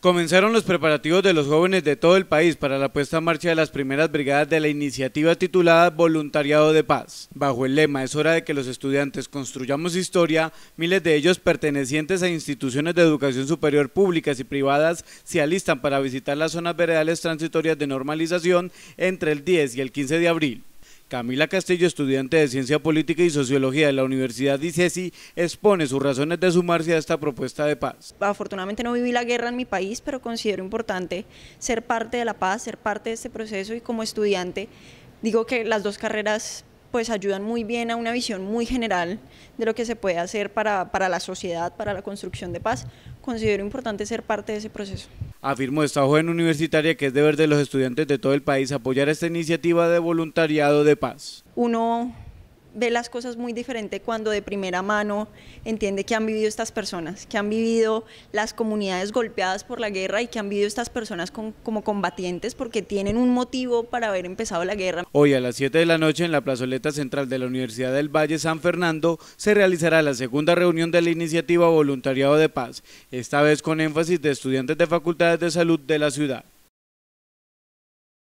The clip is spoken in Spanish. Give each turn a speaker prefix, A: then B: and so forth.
A: Comenzaron los preparativos de los jóvenes de todo el país para la puesta en marcha de las primeras brigadas de la iniciativa titulada Voluntariado de Paz. Bajo el lema Es hora de que los estudiantes construyamos historia, miles de ellos pertenecientes a instituciones de educación superior públicas y privadas se alistan para visitar las zonas veredales transitorias de normalización entre el 10 y el 15 de abril. Camila Castillo, estudiante de Ciencia Política y Sociología de la Universidad ICESI, expone sus razones de sumarse a esta propuesta de paz.
B: Afortunadamente no viví la guerra en mi país, pero considero importante ser parte de la paz, ser parte de este proceso y como estudiante digo que las dos carreras pues ayudan muy bien a una visión muy general de lo que se puede hacer para, para la sociedad, para la construcción de paz. Considero importante ser parte de ese proceso.
A: Afirmó esta joven universitaria que es deber de los estudiantes de todo el país apoyar esta iniciativa de voluntariado de paz.
B: Uno ve las cosas muy diferente cuando de primera mano entiende que han vivido estas personas, que han vivido las comunidades golpeadas por la guerra y que han vivido estas personas como combatientes porque tienen un motivo para haber empezado la guerra.
A: Hoy a las 7 de la noche en la plazoleta central de la Universidad del Valle San Fernando se realizará la segunda reunión de la iniciativa Voluntariado de Paz, esta vez con énfasis de estudiantes de facultades de salud de la ciudad.